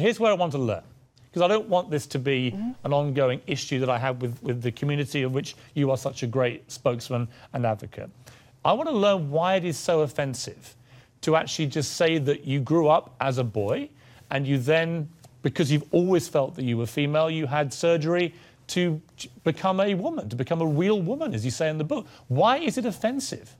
here's where I want to learn. Because I don't want this to be mm-hmm. an ongoing issue that I have with, with the community of which you are such a great spokesman and advocate. I want to learn why it is so offensive to actually just say that you grew up as a boy and you then, because you've always felt that you were female, you had surgery to become a woman, to become a real woman, as you say in the book. Why is it offensive?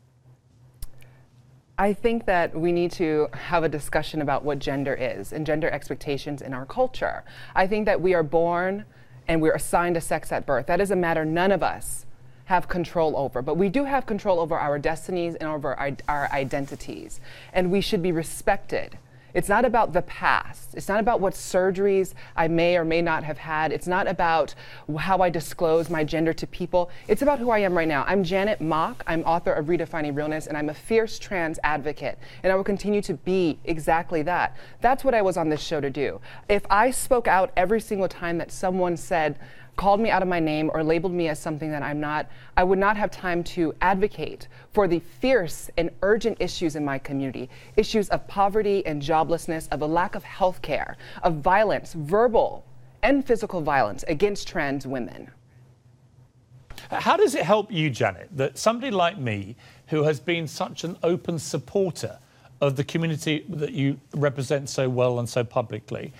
I think that we need to have a discussion about what gender is and gender expectations in our culture. I think that we are born and we're assigned a sex at birth. That is a matter none of us have control over. But we do have control over our destinies and over our, our identities. And we should be respected. It's not about the past. It's not about what surgeries I may or may not have had. It's not about how I disclose my gender to people. It's about who I am right now. I'm Janet Mock. I'm author of Redefining Realness, and I'm a fierce trans advocate. And I will continue to be exactly that. That's what I was on this show to do. If I spoke out every single time that someone said, called me out of my name or labeled me as something that I'm not, I would not have time to advocate for the fierce and urgent issues in my community issues of poverty and joblessness, of a lack of health care, of violence, verbal and physical violence against trans women. How does it help you, Janet, that somebody like me, who has been such an open supporter of the community that you represent so well and so publicly,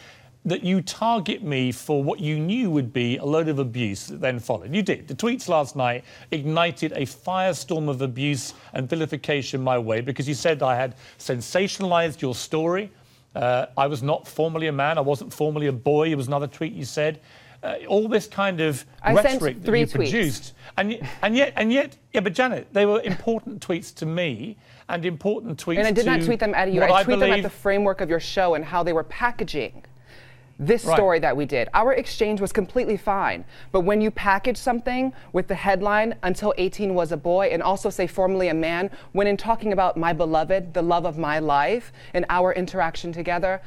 that you target me for what you knew would be a load of abuse that then followed. You did. The tweets last night ignited a firestorm of abuse and vilification my way because you said I had sensationalized your story. Uh, I was not formally a man. I wasn't formally a boy. It was another tweet you said. Uh, all this kind of I rhetoric that you tweets. produced, and, and yet, and yet, yeah, but Janet, they were important tweets to me and important tweets. And I did not tweet them at you. I, I tweet them at the framework of your show and how they were packaging this right. story that we did. Our exchange was completely fine. But when you package something with the headline, until 18 was a boy, and also say formerly a man, when in talking about my beloved, the love of my life, and our interaction together,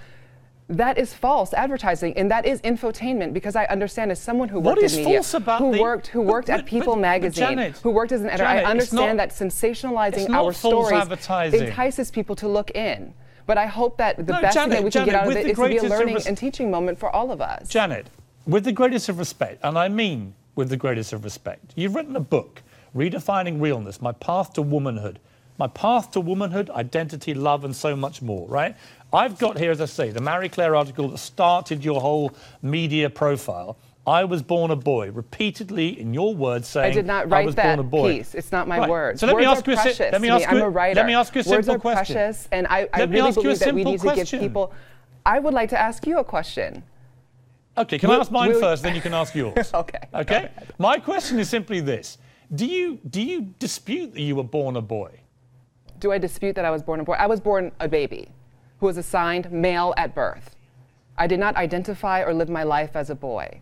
that is false advertising, and that is infotainment. Because I understand, as someone who worked in media, who worked, who worked but, at People but, Magazine, Janet, who worked as an editor, Janet, I understand not, that sensationalizing our stories entices people to look in. But I hope that the no, best Janet, thing that we Janet, can get out of it is to be a learning res- and teaching moment for all of us. Janet, with the greatest of respect, and I mean with the greatest of respect, you've written a book, Redefining Realness My Path to Womanhood. My path to womanhood, identity, love, and so much more, right? I've got here, as I say, the Marie Claire article that started your whole media profile. I was born a boy, repeatedly in your words saying I did not write I was that born a boy. piece. It's not my right. words. So let words me ask you precious a, let me ask me. you, I'm a writer. Let me ask you a simple words are question. precious, and I, I let really believe that we need question. to give people. I would like to ask you a question. Okay, can will, I ask mine first, then you can ask yours? okay. Okay. My question is simply this: Do you do you dispute that you were born a boy? Do I dispute that I was born a boy? I was born a baby, who was assigned male at birth. I did not identify or live my life as a boy.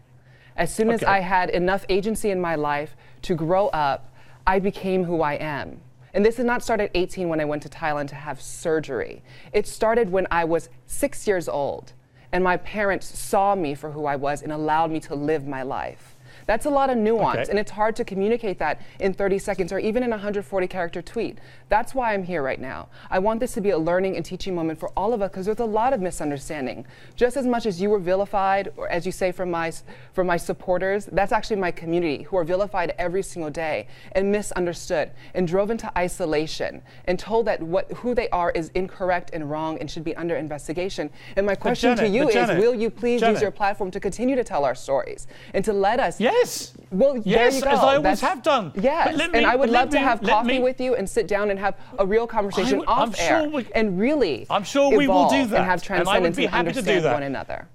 As soon as I had enough agency in my life to grow up, I became who I am. And this did not start at 18 when I went to Thailand to have surgery. It started when I was six years old, and my parents saw me for who I was and allowed me to live my life. That's a lot of nuance, okay. and it's hard to communicate that in 30 seconds or even in a 140 character tweet. That's why I'm here right now. I want this to be a learning and teaching moment for all of us because there's a lot of misunderstanding. Just as much as you were vilified, or as you say from my from my supporters, that's actually my community who are vilified every single day and misunderstood and drove into isolation and told that what who they are is incorrect and wrong and should be under investigation. And my question Janet, to you is, Janet, will you please Janet. use your platform to continue to tell our stories and to let us Yes. Well, yes, you go. as I always That's, have done. Yes, me, and I would love me, to have coffee me, with you and sit down and have a real conversation I, off I'm air sure we, and really I'm sure we will do that. and have transcendence and, I would be and happy understand to do that. one another.